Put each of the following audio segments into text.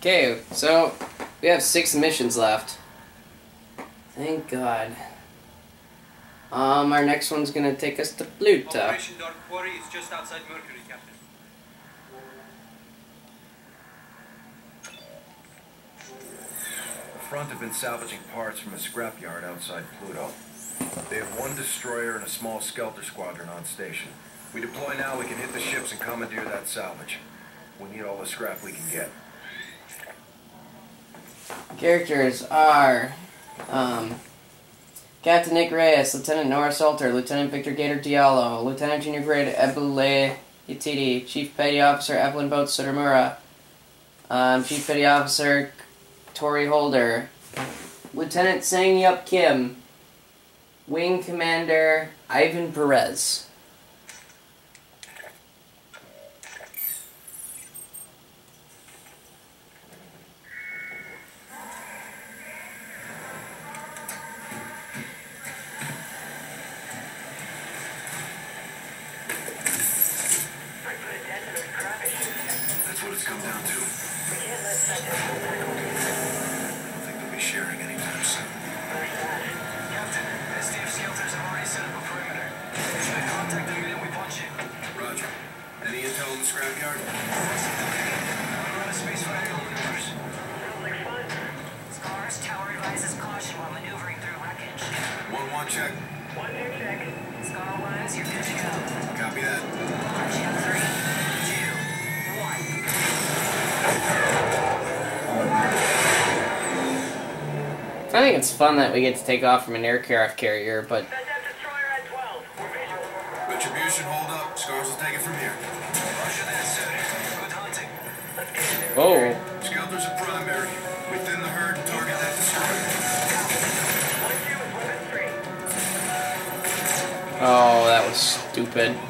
Okay, so we have six missions left. Thank God. Um, our next one's gonna take us to Pluto. Operation Dark Quarry is just outside Mercury, Captain. The front have been salvaging parts from a scrapyard outside Pluto. They have one destroyer and a small Skelter squadron on station. We deploy now, we can hit the ships and commandeer that salvage. We need all the scrap we can get. Characters are um, Captain Nick Reyes, Lieutenant Nora Salter, Lieutenant Victor Gator Diallo, Lieutenant Junior Grade Ebele Yetide, Chief Petty Officer Evelynn Boats Sotomura, um, Chief Petty Officer Tori Holder, Lieutenant Sang Yup Kim, Wing Commander Ivan Perez. Be sharing anytime soon. Captain, SDF shelters have already set up a perimeter. We should contact them and we punch in. Roger. Any intel in the scrapyard? We're on a space fighter maneuvers. Scars Tower advises caution while maneuvering through wreckage. One one check. Scar Wise, you're good to go. Copy that. Launch in three, two, one. I think it's fun that we get to take off from an aircraft carrier, but Retribution, hold up. Scars will take it from here. Roger that. Good hunting. oh, Skelter's a primary. We thin the herd target that destroyer. oh, that was stupid.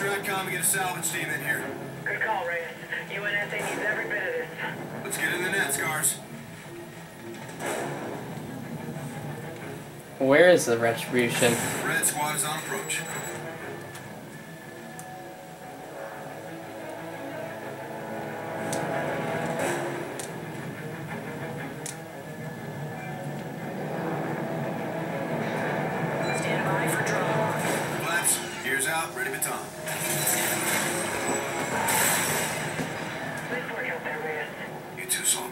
Relay to Stratcom and get a salvage team in here. Good call, Reyes. UNSA needs every bit of this. Let's get in the net, Scars. Where is the retribution? Red squad is on approach. Out, ready baton. You too, Salt.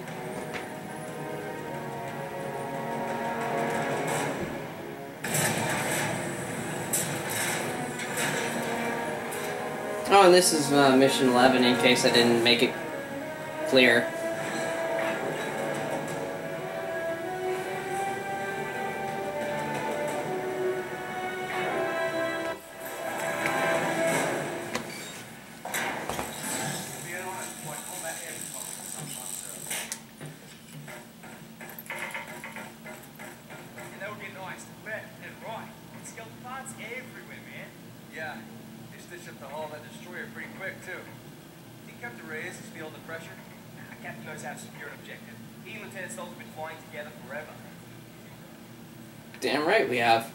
Oh, and this is uh, mission 11 in case I didn't make it clear. That pretty quick, too. Think Captain Reyes is feeling the pressure? Nah, Captain knows how to secure an objective. He and Lieutenant Salter have been flying together forever. Damn right we have.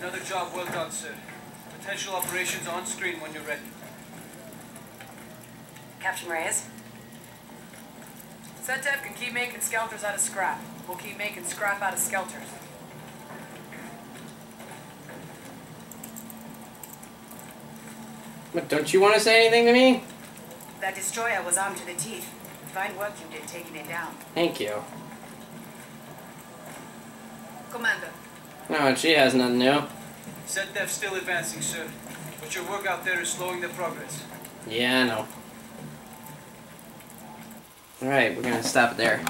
Another job well done, sir. Potential operations on screen when you're ready. Captain Reyes. SETDEF can keep making skelters out of scrap. We'll keep making scrap out of skelters. But don't you want to say anything to me? That destroyer was armed to the teeth. Fine work you did taking it down. Thank you. Commander, No, and she has nothing new. Set still advancing, sir. But your work out there is slowing the progress. Yeah, I know. Alright, we're gonna stop it there.